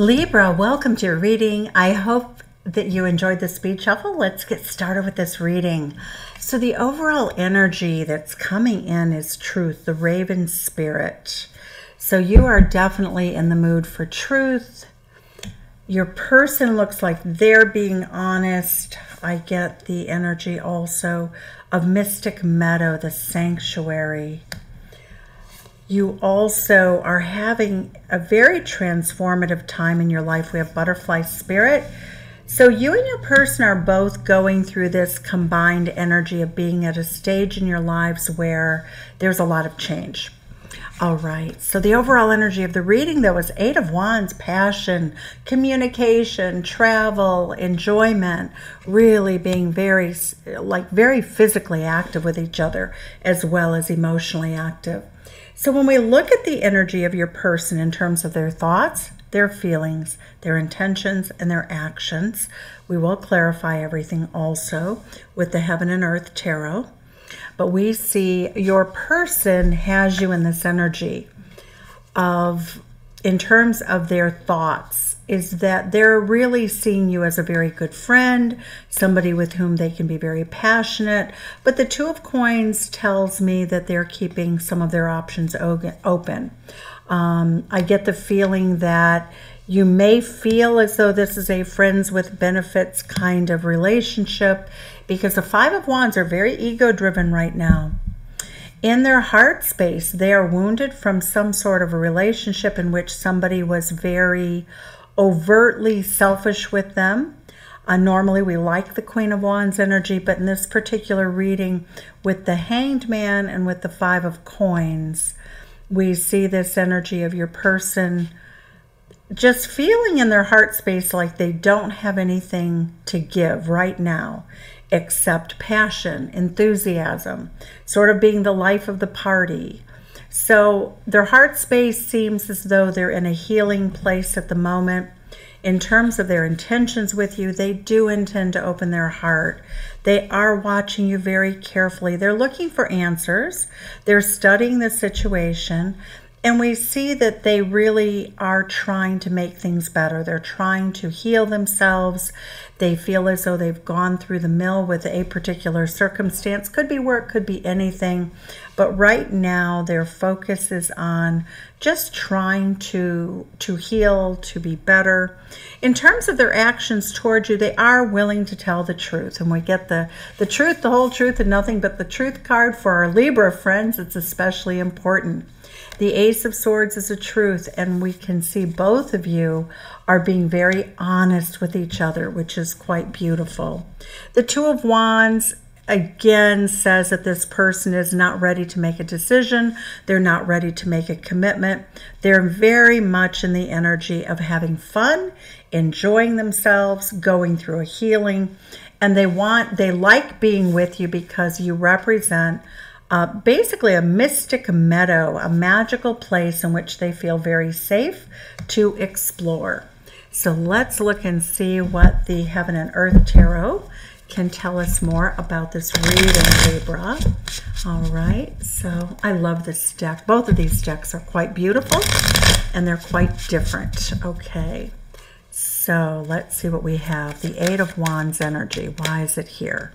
Libra, welcome to your reading. I hope that you enjoyed the speed shuffle. Let's get started with this reading. So, the overall energy that's coming in is truth, the raven spirit. So, you are definitely in the mood for truth. Your person looks like they're being honest. I get the energy also of Mystic Meadow, the sanctuary you also are having a very transformative time in your life. We have butterfly spirit. So you and your person are both going through this combined energy of being at a stage in your lives where there's a lot of change. All right. So the overall energy of the reading though is 8 of wands, passion, communication, travel, enjoyment, really being very like very physically active with each other as well as emotionally active. So when we look at the energy of your person in terms of their thoughts, their feelings, their intentions, and their actions, we will clarify everything also with the Heaven and Earth Tarot. But we see your person has you in this energy of, in terms of their thoughts, is that they're really seeing you as a very good friend, somebody with whom they can be very passionate. But the Two of Coins tells me that they're keeping some of their options open. Um, I get the feeling that you may feel as though this is a friends with benefits kind of relationship because the Five of Wands are very ego driven right now. In their heart space, they are wounded from some sort of a relationship in which somebody was very overtly selfish with them. Uh, normally, we like the Queen of Wands energy, but in this particular reading, with the Hanged Man and with the Five of Coins, we see this energy of your person just feeling in their heart space like they don't have anything to give right now except passion, enthusiasm, sort of being the life of the party. So their heart space seems as though they're in a healing place at the moment. In terms of their intentions with you, they do intend to open their heart. They are watching you very carefully. They're looking for answers. They're studying the situation. And we see that they really are trying to make things better. They're trying to heal themselves. They feel as though they've gone through the mill with a particular circumstance. Could be work, could be anything. But right now, their focus is on just trying to, to heal, to be better. In terms of their actions towards you, they are willing to tell the truth. And we get the, the truth, the whole truth, and nothing but the truth card for our Libra friends. It's especially important. The Ace of Swords is a truth, and we can see both of you are being very honest with each other, which is quite beautiful. The Two of Wands again says that this person is not ready to make a decision. They're not ready to make a commitment. They're very much in the energy of having fun, enjoying themselves, going through a healing, and they want, they like being with you because you represent uh, basically a mystic meadow, a magical place in which they feel very safe to explore. So let's look and see what the Heaven and Earth Tarot can tell us more about this reading, Libra. All right, so I love this deck. Both of these decks are quite beautiful and they're quite different. Okay, so let's see what we have. The Eight of Wands energy. Why is it here?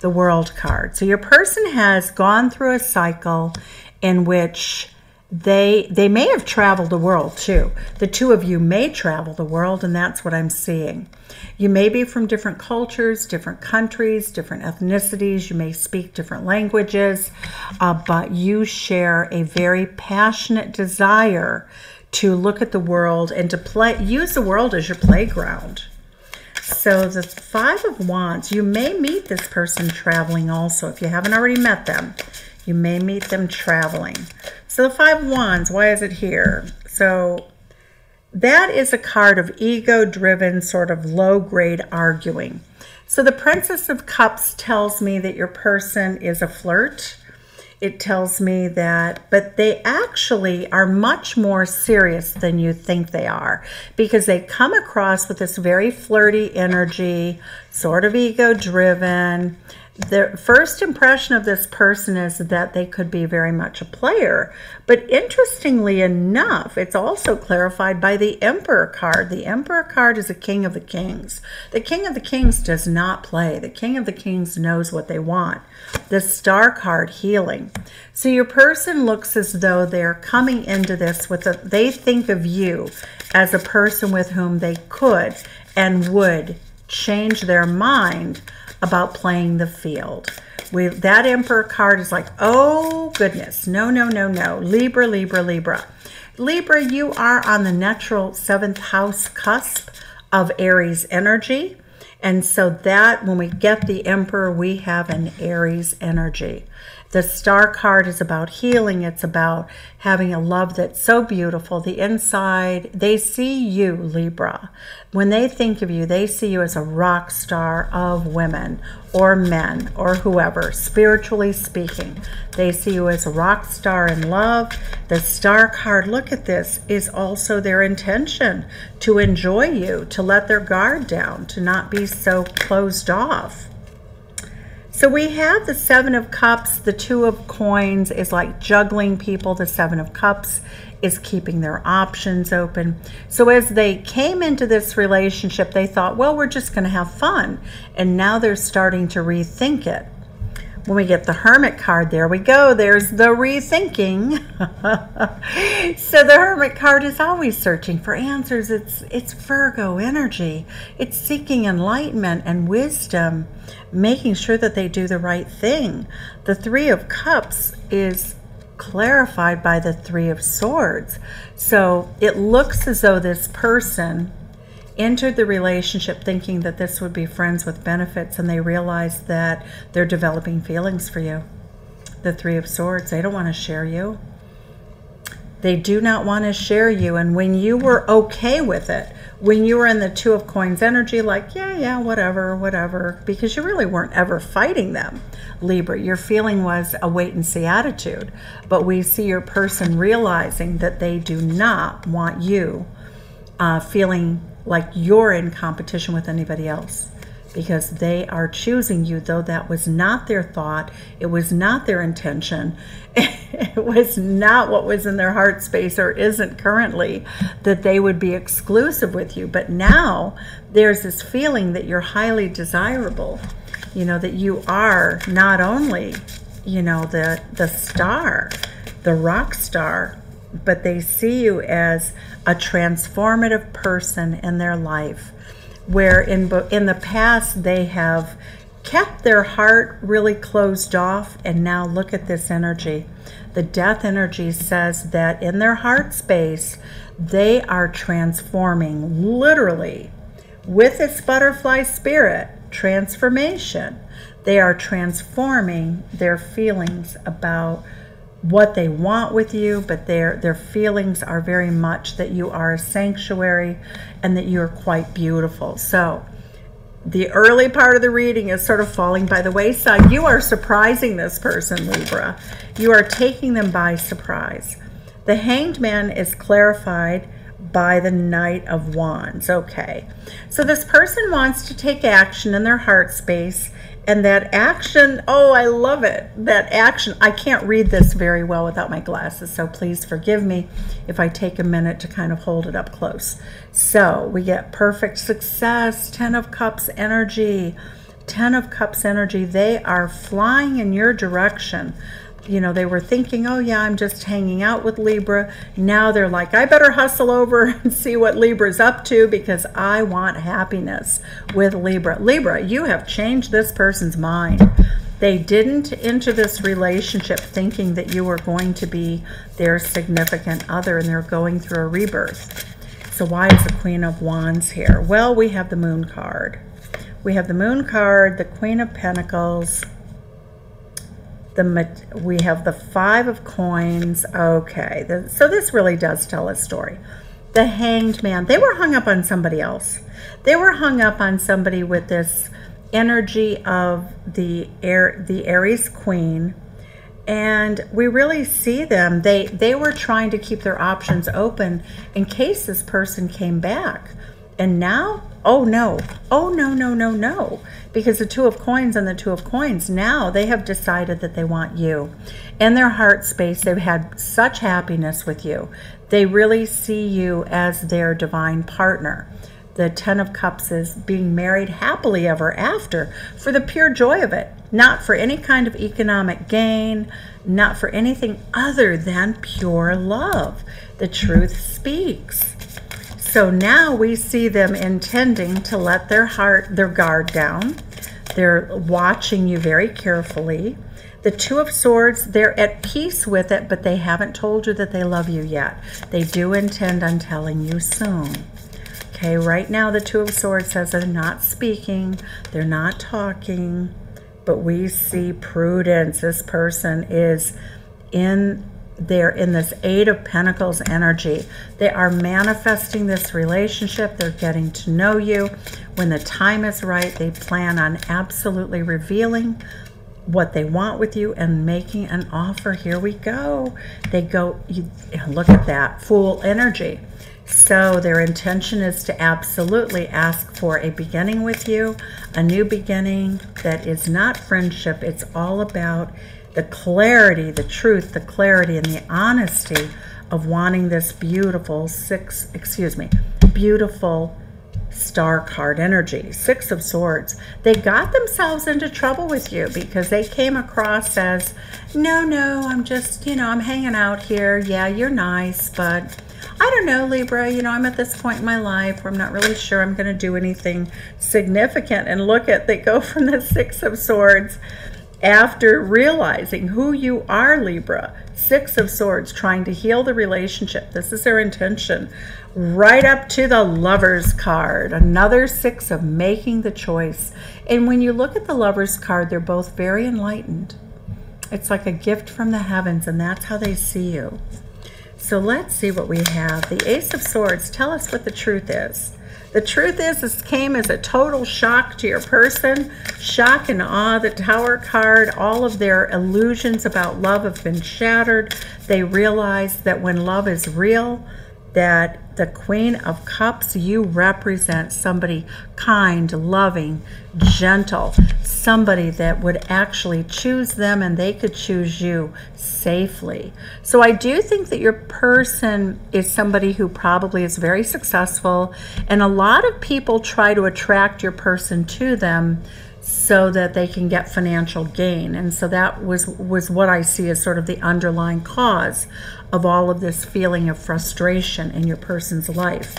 The world card. So your person has gone through a cycle in which they they may have traveled the world too. The two of you may travel the world and that's what I'm seeing. You may be from different cultures, different countries, different ethnicities, you may speak different languages, uh, but you share a very passionate desire to look at the world and to play use the world as your playground. So the Five of Wands, you may meet this person traveling also. If you haven't already met them, you may meet them traveling. So the Five of Wands, why is it here? So that is a card of ego-driven, sort of low-grade arguing. So the Princess of Cups tells me that your person is a flirt it tells me that, but they actually are much more serious than you think they are because they come across with this very flirty energy, sort of ego driven. The first impression of this person is that they could be very much a player. But interestingly enough, it's also clarified by the Emperor card. The Emperor card is a King of the Kings. The King of the Kings does not play. The King of the Kings knows what they want. The Star card, healing. So your person looks as though they're coming into this with a, they think of you as a person with whom they could and would change their mind about playing the field. We, that Emperor card is like, oh goodness, no, no, no, no. Libra, Libra, Libra. Libra, you are on the natural seventh house cusp of Aries energy. And so that when we get the Emperor, we have an Aries energy. The star card is about healing. It's about having a love that's so beautiful. The inside, they see you, Libra. When they think of you, they see you as a rock star of women or men or whoever, spiritually speaking. They see you as a rock star in love. The star card, look at this, is also their intention to enjoy you, to let their guard down, to not be so closed off. So we have the Seven of Cups, the Two of Coins is like juggling people. The Seven of Cups is keeping their options open. So as they came into this relationship, they thought, well, we're just going to have fun. And now they're starting to rethink it. When we get the Hermit card, there we go. There's the rethinking. so the Hermit card is always searching for answers. It's it's Virgo energy. It's seeking enlightenment and wisdom, making sure that they do the right thing. The Three of Cups is clarified by the Three of Swords. So it looks as though this person entered the relationship thinking that this would be friends with benefits and they realized that they're developing feelings for you. The Three of Swords, they don't want to share you. They do not want to share you. And when you were okay with it, when you were in the Two of Coins energy, like, yeah, yeah, whatever, whatever, because you really weren't ever fighting them, Libra. Your feeling was a wait and see attitude. But we see your person realizing that they do not want you uh, feeling like you're in competition with anybody else because they are choosing you, though that was not their thought, it was not their intention, it was not what was in their heart space or isn't currently that they would be exclusive with you. But now there's this feeling that you're highly desirable, you know, that you are not only, you know, the, the star, the rock star, but they see you as a transformative person in their life where in in the past they have kept their heart really closed off and now look at this energy. The death energy says that in their heart space they are transforming literally with this butterfly spirit transformation. They are transforming their feelings about what they want with you, but their their feelings are very much that you are a sanctuary and that you're quite beautiful. So the early part of the reading is sort of falling by the wayside. You are surprising this person, Libra. You are taking them by surprise. The hanged man is clarified by the Knight of Wands. Okay. So this person wants to take action in their heart space and that action, oh, I love it. That action, I can't read this very well without my glasses, so please forgive me if I take a minute to kind of hold it up close. So we get perfect success, 10 of Cups energy. 10 of Cups energy, they are flying in your direction you know, they were thinking, oh, yeah, I'm just hanging out with Libra. Now they're like, I better hustle over and see what Libra's up to because I want happiness with Libra. Libra, you have changed this person's mind. They didn't enter this relationship thinking that you were going to be their significant other and they're going through a rebirth. So why is the Queen of Wands here? Well, we have the Moon card. We have the Moon card, the Queen of Pentacles, the we have the five of coins. Okay, the, so this really does tell a story. The hanged man, they were hung up on somebody else. They were hung up on somebody with this energy of the air, the Aries queen. And we really see them. They they were trying to keep their options open in case this person came back And now, oh no, oh no, no, no, no. Because the Two of Coins and the Two of Coins, now they have decided that they want you. In their heart space, they've had such happiness with you. They really see you as their divine partner. The Ten of Cups is being married happily ever after for the pure joy of it, not for any kind of economic gain, not for anything other than pure love. The truth speaks. So now we see them intending to let their heart, their guard down. They're watching you very carefully. The Two of Swords, they're at peace with it, but they haven't told you that they love you yet. They do intend on telling you soon. Okay, right now the Two of Swords says they're not speaking, they're not talking, but we see prudence. This person is in they're in this Eight of Pentacles energy. They are manifesting this relationship. They're getting to know you. When the time is right, they plan on absolutely revealing what they want with you and making an offer. Here we go. They go, you, look at that, Fool energy. So their intention is to absolutely ask for a beginning with you, a new beginning that is not friendship. It's all about the clarity, the truth, the clarity, and the honesty of wanting this beautiful six, excuse me, beautiful star card energy, six of swords. They got themselves into trouble with you because they came across as, no, no, I'm just, you know, I'm hanging out here. Yeah, you're nice, but I don't know, Libra, you know, I'm at this point in my life where I'm not really sure I'm going to do anything significant. And look at, they go from the six of swords after realizing who you are, Libra, Six of Swords, trying to heal the relationship. This is their intention. Right up to the Lover's card, another Six of making the choice. And when you look at the Lover's card, they're both very enlightened. It's like a gift from the heavens, and that's how they see you. So let's see what we have. The Ace of Swords, tell us what the truth is. The truth is, this came as a total shock to your person. Shock and awe. The Tower card, all of their illusions about love have been shattered. They realize that when love is real, that the Queen of Cups, you represent somebody kind, loving, gentle, somebody that would actually choose them and they could choose you safely. So I do think that your person is somebody who probably is very successful, and a lot of people try to attract your person to them so that they can get financial gain. And so that was was what I see as sort of the underlying cause of all of this feeling of frustration in your person's life.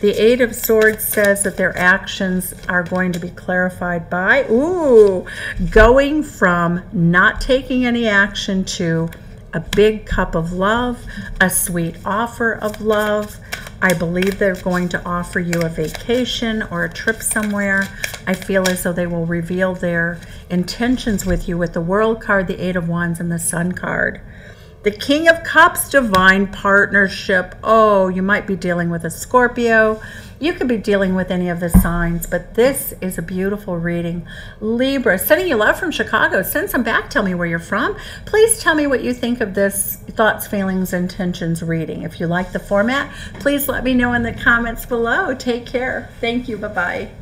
The Eight of Swords says that their actions are going to be clarified by, ooh, going from not taking any action to a big cup of love, a sweet offer of love. I believe they're going to offer you a vacation or a trip somewhere. I feel as though they will reveal their intentions with you with the World card, the Eight of Wands, and the Sun card. The King of Cups, divine partnership. Oh, you might be dealing with a Scorpio. You could be dealing with any of the signs, but this is a beautiful reading. Libra, sending you love from Chicago. Send some back. Tell me where you're from. Please tell me what you think of this thoughts, feelings, intentions reading. If you like the format, please let me know in the comments below. Take care. Thank you. Bye-bye.